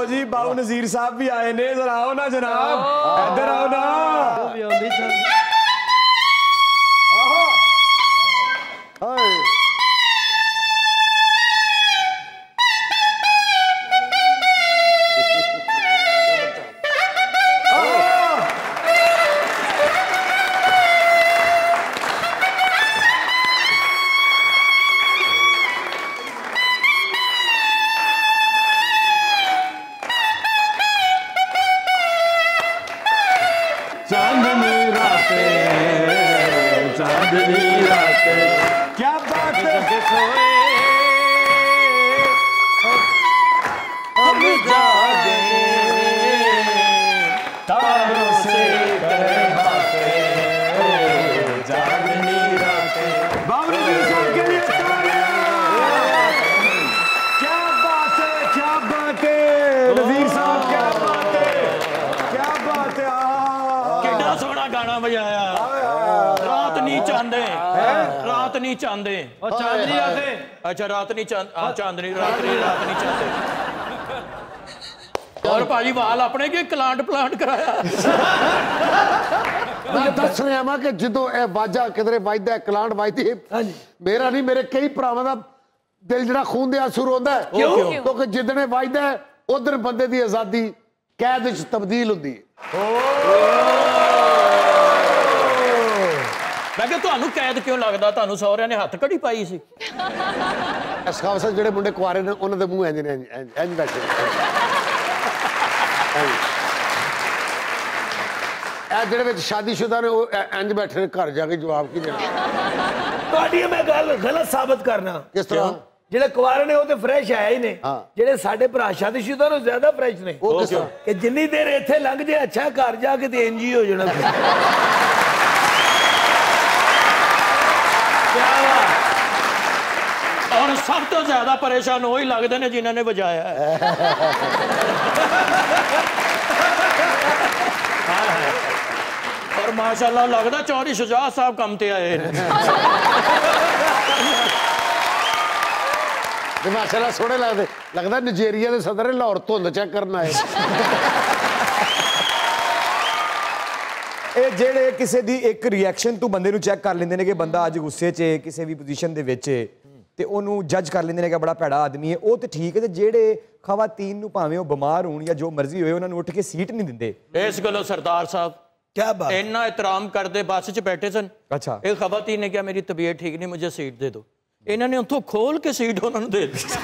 ਜੀ ਬਾਉ ਨਜ਼ੀਰ ਸਾਹਿਬ ਵੀ ਆਏ ਨੇ ਜ਼ਰਾ ਆਓ ਨਾ ਜਨਾਬ ਇੱਧਰ ਆਓ ਨਾ। ਚਾਂਦਨੀ ਰਾਤੇ ਚਾਂਦਨੀ ਰਾਤੇ ਕੀ ਗਾਣਾ ਵਜਾਇਆ। ਰਾਤ ਨਹੀਂ ਚਾਹੁੰਦੇ। ਰਾਤ ਨਹੀਂ ਚਾਹੁੰਦੇ। ਉਹ ਚਾਂਦਨੀ ਰਾਤੇ ਅੱਛਾ ਰਾਤ ਨਹੀਂ ਚਾਂਦਨੀ ਰਾਤ ਨਹੀਂ ਰਾਤ ਨਹੀਂ ਚਾਹੁੰਦੇ। ਔਰ ਭਾਜੀ ਵਾਲ ਆਪਣੇ ਕਿ ਕਲਾਂਟ ਪਲਾਂਟ ਕਰਾਇਆ? ਮੈਂ ਦੱਸ ਰਿਹਾ ਮੈਂ ਕਿ ਜਦੋਂ ਇਹ ਵਾਜਾ ਕਿਧਰੇ ਵੱਜਦਾ ਕਲਾਂਟ ਵੱਜਦੀ ਹਾਂਜੀ। ਮੇਰਾ ਨਹੀਂ ਮੇਰੇ ਕਈ ਭਰਾਵਾਂ ਦਾ ਦਿਲ ਜਿਹੜਾ ਖੂਨ ਦੇ ਆਂਸੂ ਰੋਂਦਾ? ਕਿਉਂਕਿ ਜਿੱਦਣੇ ਵੱਜਦਾ ਉਧਰ ਬੰਦੇ ਦੀ ਆਜ਼ਾਦੀ ਕੈਦ ਵਿੱਚ ਤਬਦੀਲ ਹੁੰਦੀ ਹੈ। ਕਿ ਤੁਹਾਨੂੰ ਕੈਦ ਕਿਉਂ ਲੱਗਦਾ? ਤੁਹਾਨੂੰ ਸਹੁਰਿਆਂ ਨੇ ਹੱਥ ਕੜੀ ਪਾਈ ਸੀ। ਅਸਖਾਬ ਸਾਹਿਬ ਜਿਹੜੇ ਮੁੰਡੇ ਕੁਆਰੇ ਨੇ ਉਹਨਾਂ ਦੇ ਮੂੰਹ ਇੰਜ ਨੇ ਇੰਜ ਬੈਠੇ ਆ ਜਿਹੜੇ ਵਿੱਚ ਸ਼ਾਦੀशुदा ਨੇ ਉਹ ਇੰਜ ਬੈਠੇ ਨੇ ਘਰ ਜਾ ਕੇ ਜਵਾਬ ਕੀ ਦੇਣਾ? ਤੁਹਾਡੀ ਮੈਂ ਗੱਲ ਗਲਤ ਸਾਬਤ ਕਰਨਾ। ਕਿਸ ਤਰ੍ਹਾਂ? ਜਿਹੜੇ ਕੁਆਰੇ ਨੇ ਉਹ ਤੇ ਫਰੈਸ਼ ਹੈ ਹੀ ਨੇ। ਜਿਹੜੇ ਸਾਡੇ ਭਰਾ ਸ਼ਾਦੀशुदा ਨੂੰ ਜ਼ਿਆਦਾ ਫਰੈਸ਼ ਨੇ। ਕਿ ਜਿੰਨੀ ਦੇਰ ਇੱਥੇ ਲੰਘ ਜੇ ਅੱਛਾ ਘਰ ਜਾ ਕੇ ਤੇ ਇੰਜ ਹੀ ਹੋ ਜਾਣਾ ਔਰ ਸਭ ਤੋਂ ਜ਼ਿਆਦਾ ਪਰੇਸ਼ਾਨ ਉਹ ਹੀ ਲੱਗਦੇ ਨੇ ਜਿਨ੍ਹਾਂ ਨੇ ਵਜਾਇਆ ਹੈ। ਹਾਂ, ਹਾਂ। ਔਰ ਮਾਸ਼ਾਅੱਲਾ ਲੱਗਦਾ ਚੌਰੀ ਸ਼ੁਜਾ ਸਾਹਿਬ ਕੰਮ ਤੇ ਆਏ ਨੇ। ਤੇ ਮਾਸ਼ਾਅੱਲਾ ਸੋਹਣੇ ਲੱਗਦੇ। ਲੱਗਦਾ ਨਾਈਜੀਰੀਆ ਦੇ ਸਦਰ ਨੇ ਲਾਹੌਰ ਧੁੰਦ ਚੈੱਕ ਕਰਨ ਆਏ। ਇਹ ਜਿਹੜੇ ਕਿਸੇ ਦੀ ਇੱਕ ਰਿਐਕਸ਼ਨ ਤੋਂ ਬੰਦੇ ਨੂੰ ਚੈੱਕ ਕਰ ਲੈਂਦੇ ਨੇ ਕਿ ਬੰਦਾ ਅੱਜ ਗੁੱਸੇ 'ਚ ਹੈ ਕਿਸੇ ਵੀ ਪੋਜੀਸ਼ਨ ਦੇ ਵਿੱਚ ਹੈ ਤੇ ਉਹਨੂੰ ਜੱਜ ਕਰ ਲੈਂਦੇ ਨੇ ਕਿ ਬੜਾ ਭੈੜਾ ਆਦਮੀ ਹੈ। ਉਹ ਤੇ ਠੀਕ ਹੈ ਤੇ ਜਿਹੜੇ ਖਵਾਤੀਨ ਨੂੰ ਭਾਵੇਂ ਉਹ ਬਿਮਾਰ ਹੋਣ ਜਾਂ ਜੋ ਮਰਜ਼ੀ ਹੋਏ ਉਹਨਾਂ ਨੂੰ ਉੱਠ ਕੇ ਸੀਟ ਨਹੀਂ ਦਿੰਦੇ। ਇਸ ਗੱਲੋਂ ਸਰਦਾਰ ਸਾਹਿਬ ਇੰਨਾ ਇਤਰਾਮ ਕਰਦੇ ਬੱਸ 'ਚ ਬੈਠੇ ਸਨ। ਅੱਛਾ। ਇੱਕ ਖਵਾਤੀ ਨੇ ਕਿਹਾ ਮੇਰੀ ਤਬੀਅਤ ਠੀਕ ਨਹੀਂ ਮੁਝੇ ਸੀਟ ਦੇ ਦਿਓ। ਇਹਨਾਂ ਨੇ ਉੱਥੋਂ ਖੋਲ ਕੇ ਸੀਟ ਉਹਨਾਂ ਨੂੰ ਦੇ ਦਿੱਤੀ।